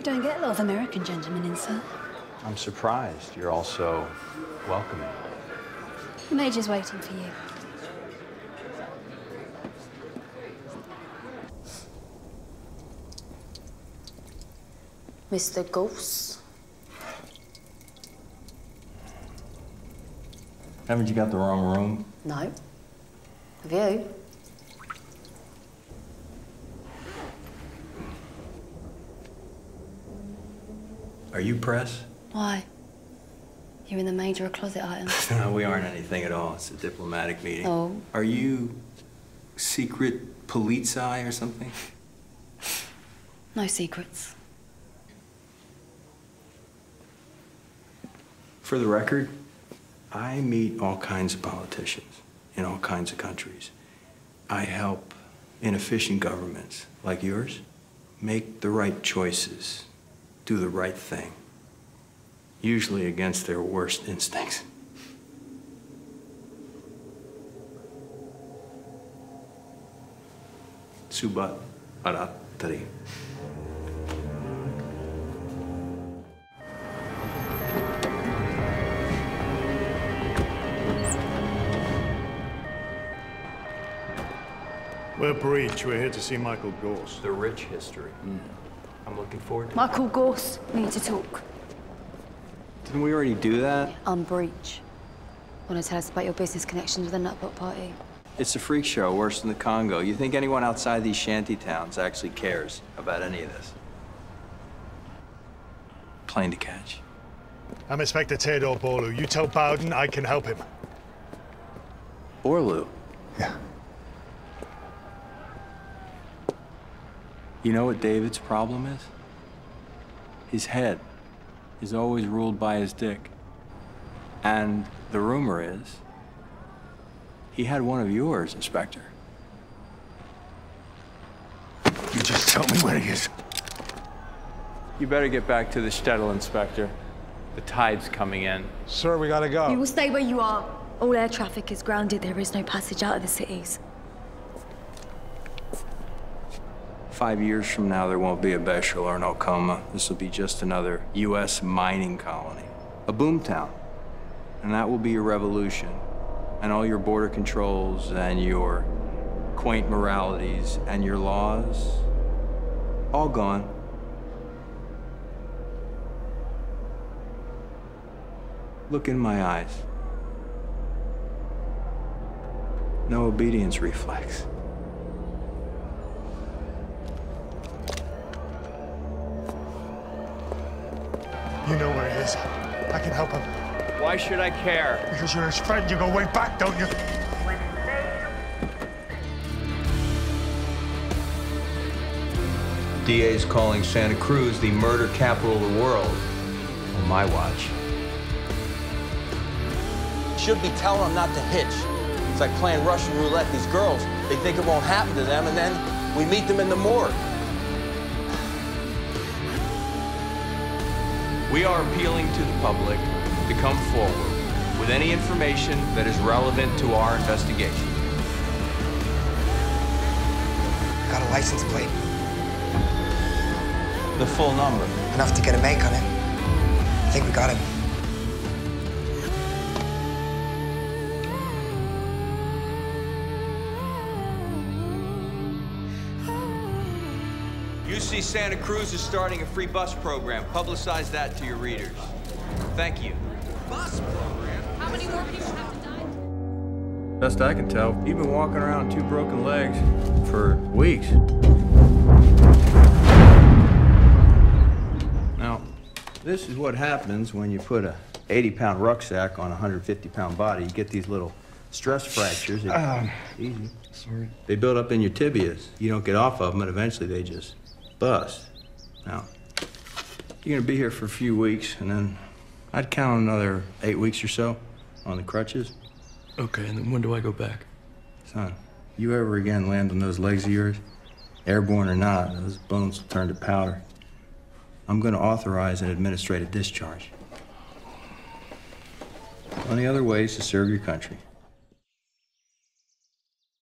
You don't get a lot of American gentlemen in, sir. I'm surprised you're all so welcoming. The Major's waiting for you. Mr. Ghost. Haven't you got the wrong room? No. Have you? Are you press? Why? You're in the Major a closet item. no, we aren't anything at all. It's a diplomatic meeting. Oh. Are you secret polizei or something? No secrets. For the record, I meet all kinds of politicians in all kinds of countries. I help inefficient governments like yours make the right choices, do the right thing, usually against their worst instincts. Subat Baratari. We're Breach. We're here to see Michael Gorse. The rich history. Hmm. I'm looking forward to Michael Gorse, we need to talk. Didn't we already do that? I'm Breach. Want to tell us about your business connections with the Nutbutt Party? It's a freak show worse than the Congo. You think anyone outside these shanty towns actually cares about any of this? Plane to catch. I'm Inspector Theodore Borlu. You tell Bowden I can help him. Orlu. Yeah. You know what David's problem is? His head is always ruled by his dick. And the rumor is he had one of yours, Inspector. You just tell me where he is. You better get back to the shtetl, Inspector. The tide's coming in. Sir, we gotta go. You will stay where you are. All air traffic is grounded. There is no passage out of the cities. Five years from now, there won't be a Besźel or an Okoma. This will be just another U.S. mining colony, a boomtown. And that will be your revolution. And all your border controls and your quaint moralities and your laws, all gone. Look in my eyes. No obedience reflex. You know where he is. I can help him. Why should I care? Because you're his friend. You go way back, don't you? DA is calling Santa Cruz the murder capital of the world on my watch. Should be telling them not to hitch. It's like playing Russian roulette. These girls, they think it won't happen to them, and then we meet them in the morgue. We are appealing to the public to come forward with any information that is relevant to our investigation. Got a license plate. The full number. Enough to get a make on it. I think we got him. UC Santa Cruz is starting a free bus program. Publicize that to your readers. Thank you. Bus program? How many more people have to die? Best I can tell, you've been walking around with two broken legs for weeks. Now, this is what happens when you put a 80-pound rucksack on a 150-pound body. You get these little stress fractures. It- um, easy. Sorry. They build up in your tibias. You don't get off of them, and eventually they just bust. Now, you're gonna be here for a few weeks, and then I'd count another eight weeks or so on the crutches. Okay, and then when do I go back? Son, you ever again land on those legs of yours, airborne or not, those bones will turn to powder. I'm going to authorize an administrative discharge. Any other ways to serve your country.